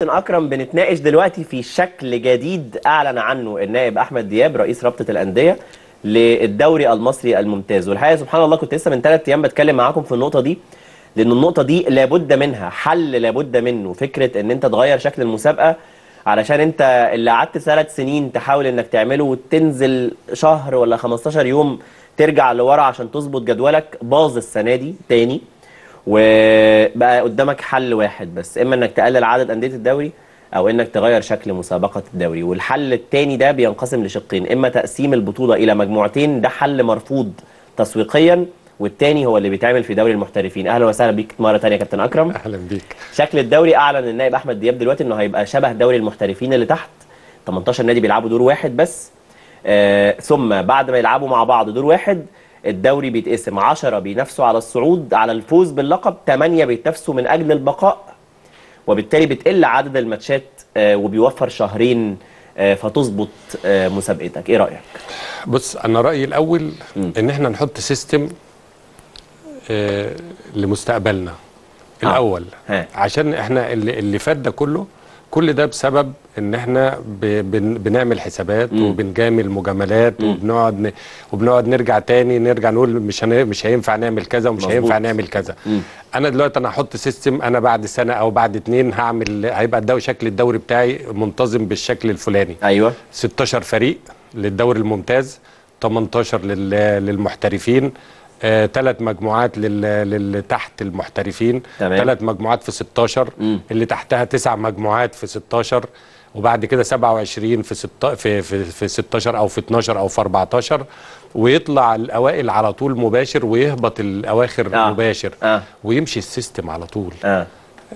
كابتن أكرم بنتناقش دلوقتي في شكل جديد أعلن عنه النائب أحمد دياب رئيس رابطة الأندية للدوري المصري الممتاز. والحقيقة سبحان الله كنت لسه من ثلاث أيام بتكلم معاكم في النقطة دي لأن النقطة دي لابد منها حل لابد منه. فكرة إن أنت تغير شكل المسابقة علشان أنت اللي قعدت ثلاث سنين تحاول إنك تعمله وتنزل شهر ولا 15 يوم ترجع لورا عشان تظبط جدولك باظ السنة دي تاني. وبقى قدامك حل واحد بس إما إنك تقلل عدد أندية الدوري أو إنك تغير شكل مسابقة الدوري والحل الثاني ده بينقسم لشقين إما تقسيم البطولة إلى مجموعتين ده حل مرفوض تسويقيا والتاني هو اللي بيتعمل في دوري المحترفين. أهلا وسهلا بيك مرة ثانية يا كابتن أكرم. أهلا بيك. شكل الدوري أعلن النائب أحمد دياب دلوقتي إنه هيبقى شبه دوري المحترفين اللي تحت 18 نادي بيلعبوا دور واحد بس. آه ثم بعد ما يلعبوا مع بعض دور واحد الدوري بيتقسم. 10 بينافسوا على الصعود على الفوز باللقب 8 بيتنافسوا من أجل البقاء. وبالتالي بتقل عدد الماتشات آه وبيوفر شهرين آه فتظبط آه مسابقتك. إيه رأيك؟ بص أنا رأيي الأول إن إحنا نحط سيستم لمستقبلنا. الأول. عشان إحنا اللي, اللي فات ده كله كل ده بسبب إن إحنا بنعمل حسابات وبنجامل مجاملات وبنقعد ن- وبنقعد نرجع تاني نرجع نقول مش هن مش هينفع نعمل كذا ومش مظبوط. هينفع نعمل كذا. أنا دلوقتي أنا هحط سيستم أنا بعد سنة أو بعد اتنين هعمل هيبقى الدوري شكل الدوري بتاعي منتظم بالشكل الفلاني. أيوه. 16 فريق للدوري الممتاز 18 لل- للمحترفين ثلاث مجموعات لل- تحت المحترفين. ثلاث مجموعات في 16 مم. اللي تحتها تسع مجموعات في 16 وبعد كده 27 في ست في في, في 16 أو في 12 أو في 14 ويطلع الأوائل على طول مباشر ويهبط الأواخر آه. مباشر. آه. ويمشي السيستم على طول. آه.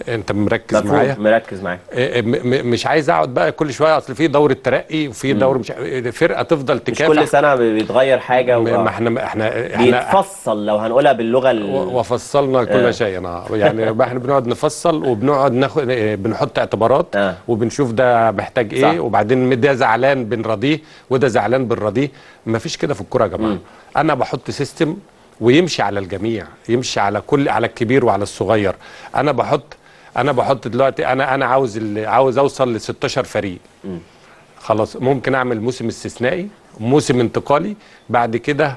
انت مركز معايا مركز معاك م- م- مش عايز اقعد بقى كل شوية اصل في دورة ترقي وفي دورة مش فرقه تفضل مش تكافح كل سنة بيتغير حاجة و... ما إحنا إحنا إحنا بيتفصل لو هنقولها باللغة ال... وفصلنا كل آه. شيء آه. يعني إحنا بنقعد نفصل وبنقعد ناخد بنحط اعتبارات آه. وبنشوف ده محتاج إيه صح. وبعدين ده زعلان بنراضيه وده زعلان بنراضيه ما فيش كده في الكورة يا جماعة أنا بحط سيستم ويمشي على الجميع يمشي على كل على الكبير وعلى الصغير أنا بحط أنا بحط دلوقتي أنا أنا عاوز عاوز أوصل ل 16 فريق. خلاص ممكن أعمل موسم استثنائي موسم انتقالي بعد كده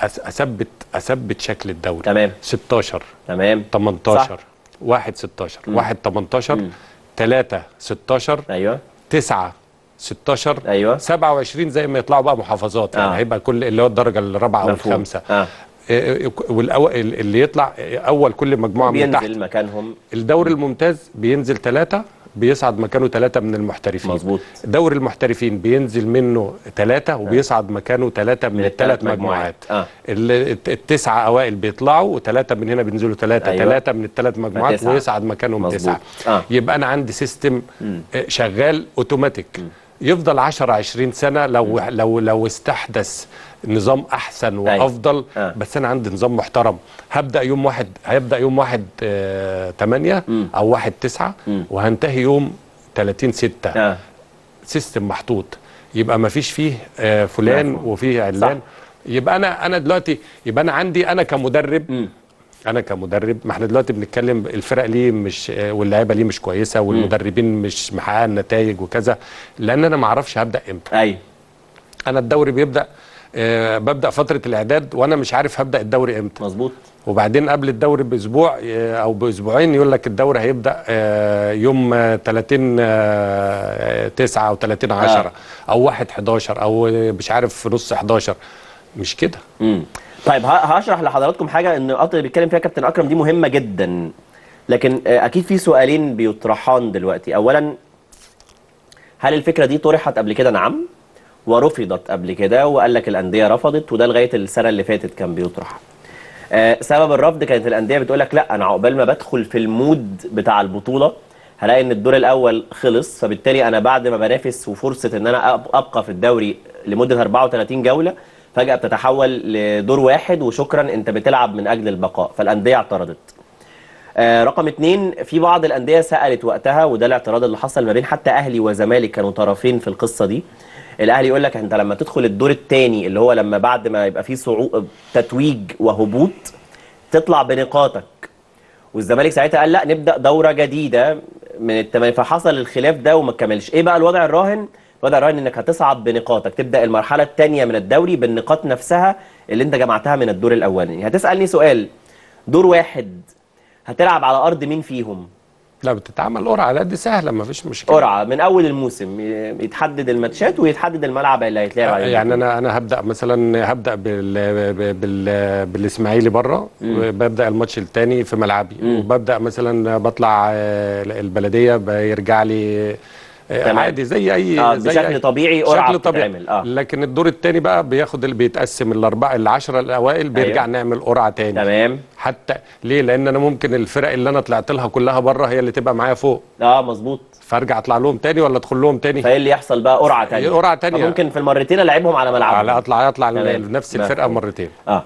أثبت أثبت شكل الدوري. تمام. 16 تمام. 18 1 16 1 18 3 16 أيوه. 9 16 أيوة. 27 زي ما يطلعوا بقى محافظات يعني آه. هيبقى كل اللي هو الدرجة الرابعة أو. الخامسة. والاول اللي يطلع أول كل مجموعة من تحت بينزل مكانهم الدوري الممتاز بينزل ثلاثة بيصعد مكانه ثلاثة من المحترفين مظبوط. دوري المحترفين بينزل منه ثلاثة وبيصعد مكانه ثلاثة من من الثلاث مجموعات. آه. ال- الت- التسعة أوائل بيطلعوا وثلاثة من هنا بينزلوا ثلاثة أيوة. ثلاثة من الثلاث مجموعات فتسعة. ويصعد مكانهم مظبوط. تسعة آه. يبقى أنا عندي system آه، شغال أوتوماتيك يفضل 10 20 سنة لو لو لو استحدث نظام أحسن أيوة. وأفضل آه. بس أنا عندي نظام محترم. هبدأ يوم واحد هيبدأ يوم واحد آه 8 أو واحد 9 وهنتهي يوم 30 6 آه. system محطوط. يبقى ما فيش فيه آه فلان. وفيه علان. يبقى أنا أنا دلوقتي يبقى أنا عندي أنا كمدرب أنا كمدرب ما إحنا دلوقتي بنتكلم الفرق ليه مش آه، واللعيبة ليه مش كويسة والمدربين مش محققه النتائج وكذا لأن أنا ما أعرفش هبدأ إمتى. أيوه أنا الدوري بيبدأ آه ببدأ فترة الاعداد وأنا مش عارف هبدأ الدوري إمتى. مظبوط. وبعدين قبل الدوري بأسبوع آه، أو بأسبوعين يقول لك الدوري هيبدأ آه، يوم آه، 30 آه، 9 أو 30 10 أو 1 11 أو آه، مش عارف نص 11 مش كده. امم طيب هشرح لحضراتكم حاجة إن النقاط اللي بيتكلم فيها كابتن أكرم دي مهمة جدا. لكن آه، أكيد في سؤالين بيطرحان دلوقتي. اولا هل الفكرة دي طرحت قبل كده؟ نعم. ورفضت قبل كده وقال لك الأندية رفضت وده لغاية السنة اللي فاتت كان بيطرح. آه، سبب الرفض كانت الأندية بتقول لك لا أنا عقبال ما بدخل في المود بتاع البطولة هلاقي إن الدور الأول خلص فبالتالي أنا بعد ما بنافس وفرصة إن أنا أبقى في الدوري لمدة 34 جولة فجأة بتتحول لدور واحد وشكرا أنت بتلعب من أجل البقاء فالأندية اعترضت. آه، رقم اتنين في بعض الأندية سألت وقتها وده الاعتراض اللي حصل ما بين حتى أهلي وزمالك كانوا طرفين في القصة دي. الأهلي يقول لك أنت لما تدخل الدور الثاني اللي هو لما بعد ما يبقى فيه صعود تتويج وهبوط تطلع بنقاطك. والزمالك ساعتها قال لا نبدأ دورة جديدة من الثمانيه فحصل الخلاف ده وما كملش. إيه بقى الوضع الراهن؟ الوضع الراهن إنك هتصعد بنقاطك تبدأ المرحلة الثانية من الدوري بالنقاط نفسها اللي أنت جمعتها من الدور الأولاني. هتسألني سؤال دور واحد هتلعب على أرض مين فيهم؟ لا بتتعمل قرعة لا دي سهلة ما فيش مشكلة. قرعة من أول الموسم يتحدد الماتشات ويتحدد الملعب اللي هيتلعب عليه. يعني أنا أنا هبدأ مثلا هبدأ بال بال بالإسماعيلي بره ببدا الماتش الثاني في ملعبي. وببدأ مثلا بطلع آه، البلدية بيرجع لي. عادي زي اي آه، زي بشكل أي- طبيعي بشكل طبيعي. بتتعمل، آه. لكن الدور الثاني بقى بياخد اللي بيتقسم الأربعة العشرة الأوائل بيرجع أيوة. نعمل قرعة تاني. تمام. حتى ليه؟ لأن أنا ممكن الفرق اللي أنا طلعت لها كلها بره هي اللي تبقى معايا فوق. آه مظبوط. فأرجع أطلع لهم تاني ولا أدخل لهم تاني؟ فإيه اللي يحصل بقى؟ قرعة ثانية قرعة تانية. ممكن في المرتين ألعبهم على ملعبهم. على اطلع أطلع تمام. لنفس الفرقة. مرتين. آه.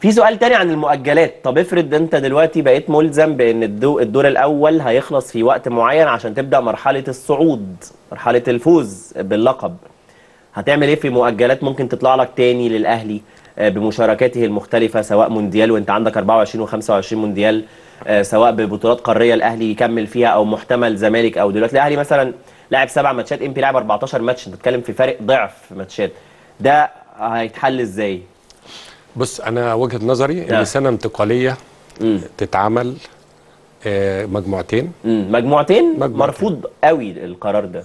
في سؤال تاني عن المؤجلات. طب افرض انت دلوقتي بقيت ملزم بان الدو الدور الأول هيخلص في وقت معين عشان تبدأ مرحلة الصعود مرحلة الفوز باللقب. هتعمل إيه في مؤجلات ممكن تطلع لك تاني للأهلي آه، بمشاركاته المختلفة سواء مونديال وانت عندك 24 و25 مونديال آه، سواء ببطولات قارية الأهلي يكمل فيها أو محتمل زمالك أو دلوقتي الأهلي مثلا لاعب سبع ماتشات إم بي لاعب 14 ماتش أنت بتتكلم في فارق ضعف ماتشات. ده هيتحل إزاي؟ بص أنا وجهة نظري. إن سنة انتقالية مم. تتعمل آه، مجموعتين. مجموعتين. مرفوض قوي القرار ده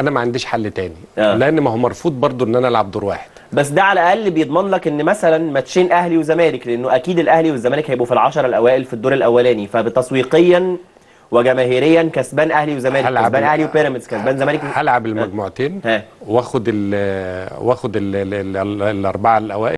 أنا ما عنديش حل تاني آه. لأن ما هو مرفوض برضو إن أنا ألعب دور واحد بس ده على الأقل بيضمن لك إن مثلا ماتشين أهلي وزمالك لأنه أكيد الأهلي والزمالك هيبقوا في العشره الأوائل في الدور الأولاني فبتسويقيا وجماهيريا كسبان أهلي وزمالك كسبان أهلي وبيراميدز كسبان زمالك هلعب المجموعتين واخد ال واخد ال ال ال ال الأربعة الأوائل